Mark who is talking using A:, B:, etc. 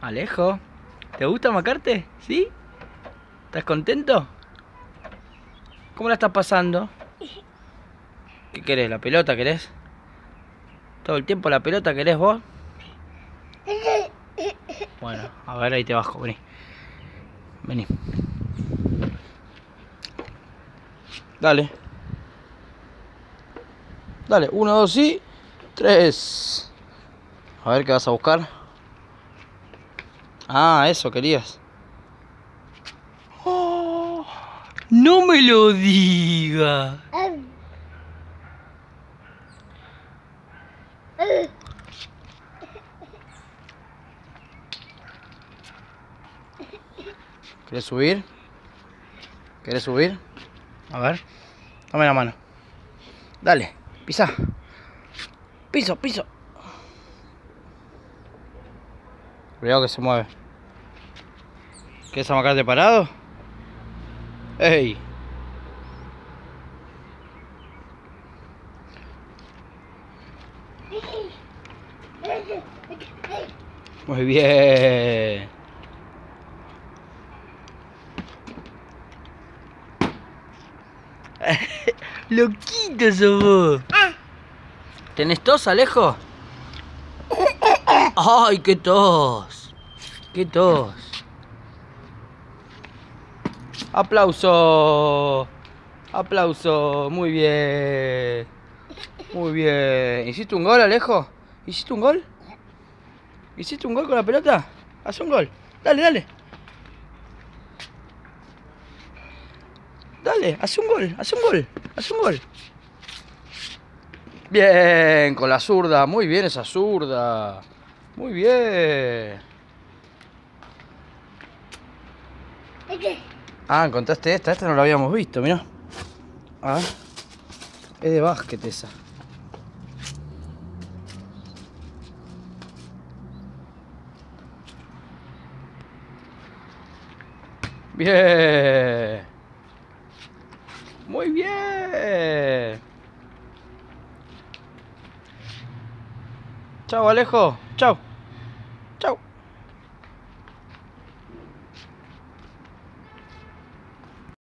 A: Alejo, ¿te gusta macarte? ¿Sí? ¿Estás contento? ¿Cómo la estás pasando? ¿Qué querés? ¿La pelota querés? ¿Todo el tiempo la pelota querés vos? Bueno, a ver, ahí te bajo, vení. Vení. Dale. Dale, uno, dos y tres. A ver qué vas a buscar. Ah, eso querías. Oh, no me lo diga. ¿Quieres subir? ¿Quieres subir? A ver. Dame la mano. Dale, pisa. Piso, piso. Cuidado que se mueve. ¿Quieres amacarte parado? ¡Ey! Muy bien. Loquito sos vos. ¿Tenés tos, Alejo? ¡Ay, qué tos! ¡Qué tos! ¡Aplauso! ¡Aplauso! Muy bien. Muy bien. ¿Hiciste un gol, Alejo? ¿Hiciste un gol? ¿Hiciste un gol con la pelota? Haz un gol. Dale, dale. Dale, haz un gol, haz un gol, haz un gol. Bien, con la zurda, muy bien esa zurda. Muy bien. Ah, encontraste esta, esta no la habíamos visto, mira. A. Es de básquet esa. Bien. Muy bien. Chao, Alejo. Chao.